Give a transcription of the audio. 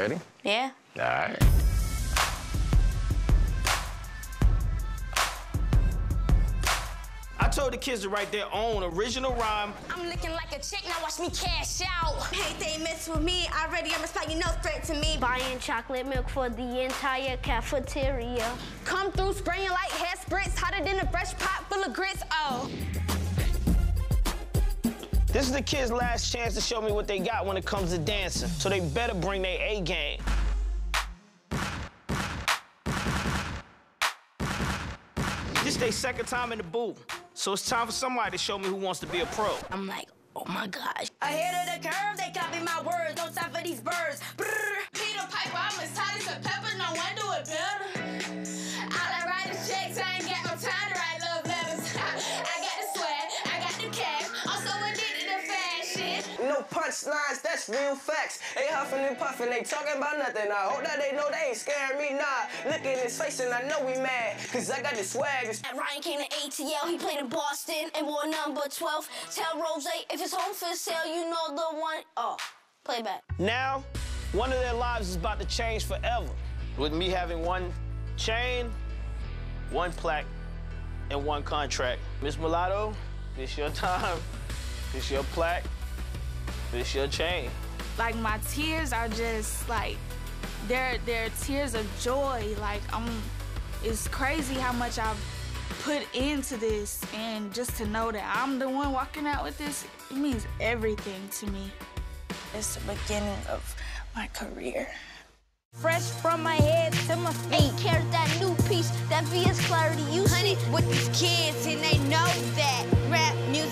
ready? Yeah. All right. I told the kids to write their own original rhyme. I'm looking like a chick, now watch me cash out. Hey, they mess with me already. I'm respecting no threat to me. Buying chocolate milk for the entire cafeteria. Come through spraying like hair spritz, hotter than a fresh pot This is the kids' last chance to show me what they got when it comes to dancing, so they better bring their A game. This their second time in the booth, so it's time for somebody to show me who wants to be a pro. I'm like, oh my gosh. Ahead of the curve, they copy my words. No time for these fashion. No punchlines, that's real facts. They huffing and puffing, they talking about nothing. I hope that they know they ain't scaring me, nah. Look in his face and I know we mad, cause I got the swag. It's Ryan came to ATL, he played in Boston and wore number 12. Tell Rose if it's home for sale, you know the one. Oh, play back. Now, one of their lives is about to change forever, with me having one chain, one plaque, and one contract. Miss Mulatto, it's your time. It's your plaque. This your chain. like my tears are just like they're they're tears of joy like i'm it's crazy how much i've put into this and just to know that i'm the one walking out with this it means everything to me it's the beginning of my career Fresh from my head to my feet. Eight carats, that new piece, that VS clarity. You Honey with these kids and they know that rap music ain't a game.